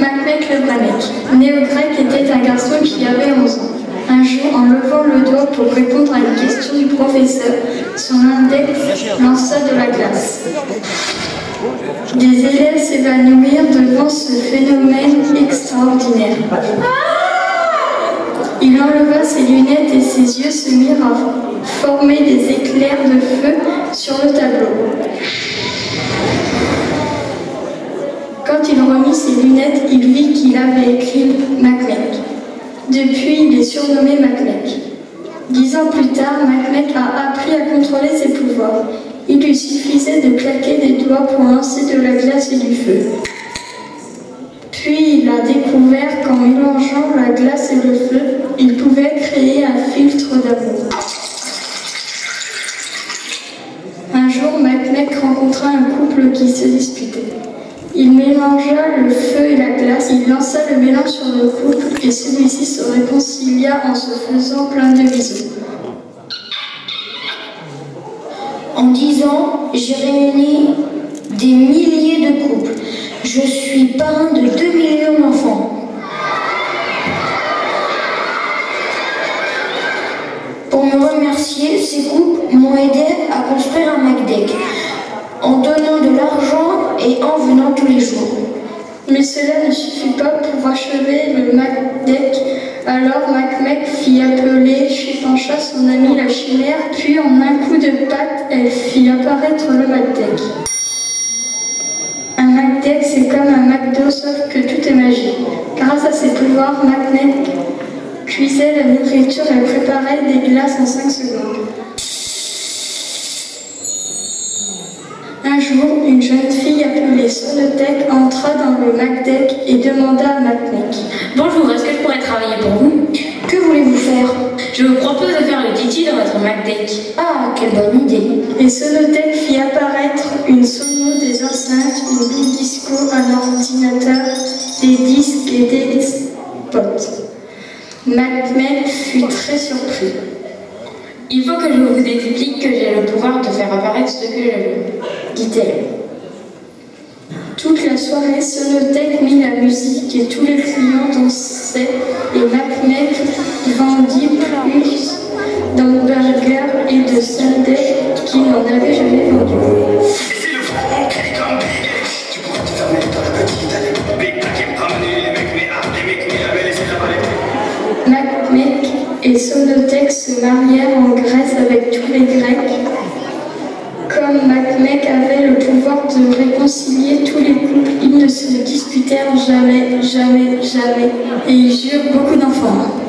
Macbeth le Branek, néo-grec, était un garçon qui avait 11 ans. Un jour, en levant le doigt pour répondre à une question du professeur, son index lança de la glace. Des élèves s'évanouirent devant ce phénomène extraordinaire. Il enleva ses lunettes et ses yeux se mirent à former des éclairs de feu sur le tableau. Quand il remit ses lunettes, il vit qu'il avait écrit Macmec. Depuis, il est surnommé Macmec. Dix ans plus tard, Macmec a appris à contrôler ses pouvoirs. Il lui suffisait de claquer des doigts pour lancer de la glace et du feu. Puis il a découvert qu'en mélangeant la glace et le feu, il pouvait créer un filtre d'amour. Un jour, Macmec rencontra un couple qui se disputait. Il mélangea le feu et la glace, il lança le mélange sur le couple et celui-ci se réconcilia en se faisant plein de bisous. En dix ans, j'ai réuni des milliers de couples. Je suis parrain de 2 millions d'enfants. Pour me remercier, ces couples m'ont aidé à construire un MacDeck en donnant de l'argent et en venant tous les jours. Mais cela ne suffit pas pour achever le MacDeck. Alors Macmec fit appeler chez Pancha son ami la chimère, puis en un coup de patte, elle fit apparaître le MacDeck. Un MacDeck, c'est comme un McDo, sauf que tout est magique. Grâce à ses pouvoirs, Macmec cuisait la nourriture et préparait des glaces en 5 secondes. Un jour, une jeune fille appelée Solotech entra dans le MacDeck et demanda à Macmec Bonjour, est-ce que je pourrais travailler pour vous? Que voulez-vous faire? Je vous propose de faire le Titi dans votre MacDeck. Ah, quelle bonne idée Et Solotech fit apparaître une sono, des enceintes, une bille disco, un ordinateur, des disques et des spots. Macmec fut très surpris. Il faut que je vous explique que j'ai le pouvoir de faire apparaître ce que je veux, dit-elle. Toute la soirée, Solotech mit la musique et tous les clients dansaient et Macmec vendit plus d'hamburgers et de sundaes qu'il n'en avait jamais vendu. Ah. Macmec et Solotech se marièrent en Grèce avec tous les Grecs. Comme avait le pouvoir de réconcilier tous les couples, ils ne se disputèrent jamais, jamais, jamais, et ils eurent beaucoup d'enfants.